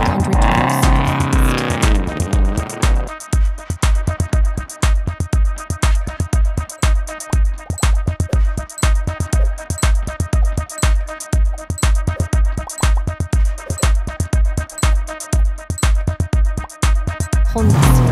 Ferrari 812 Honda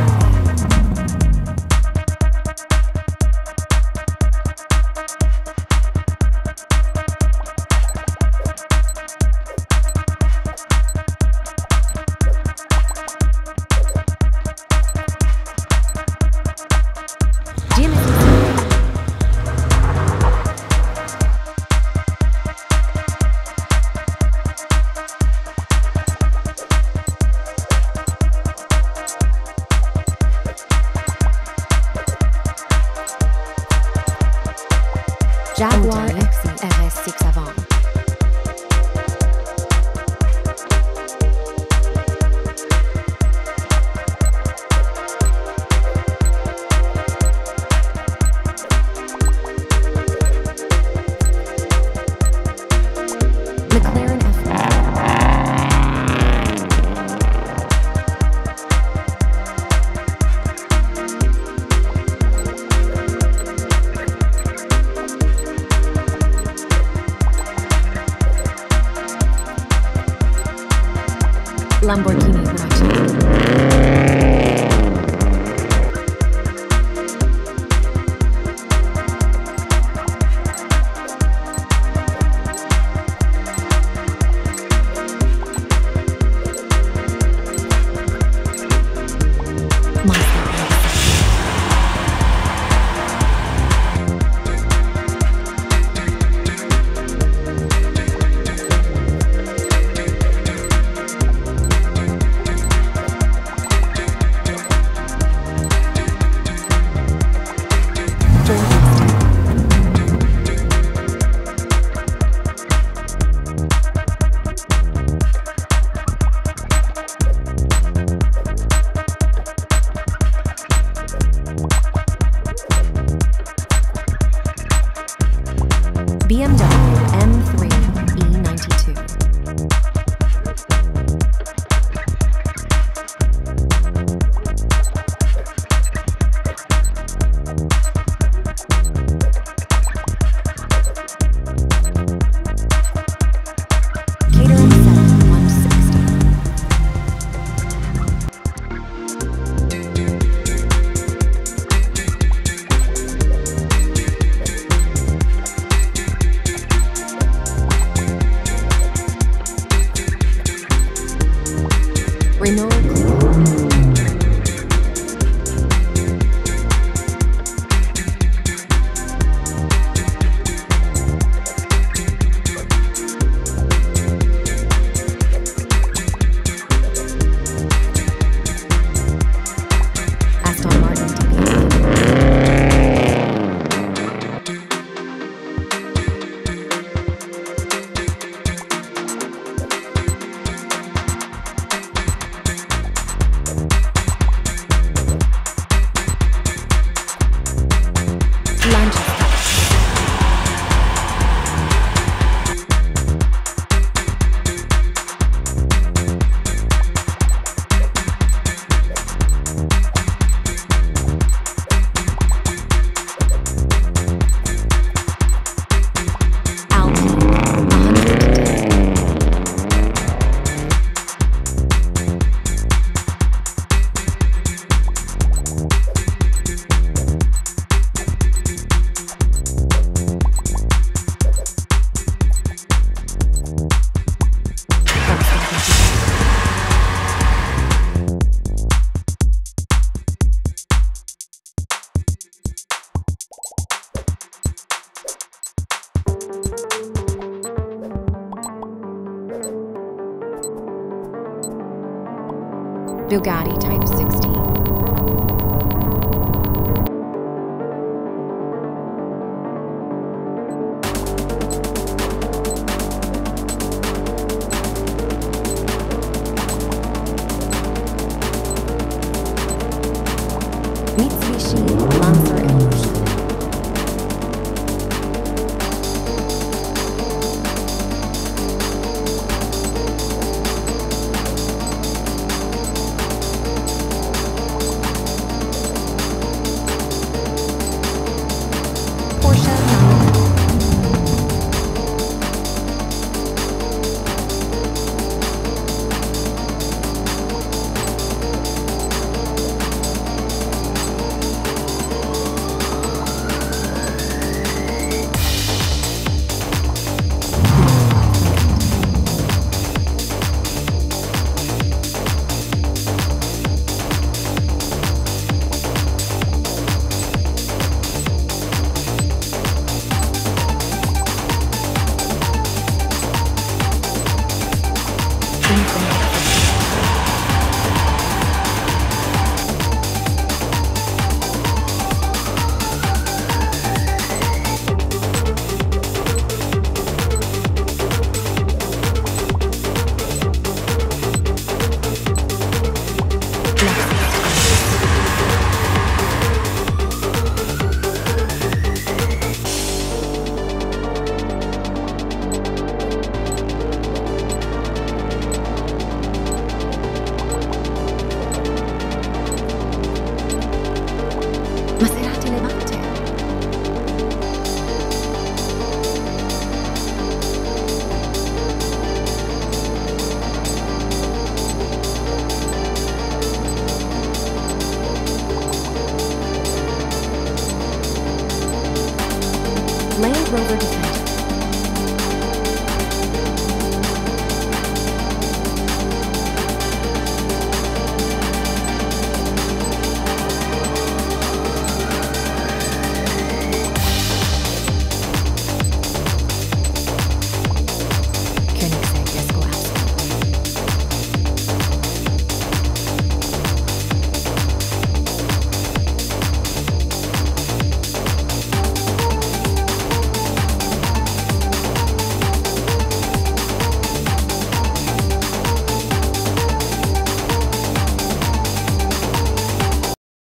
Jaguar Lamborghini BMW Bugatti Type 16.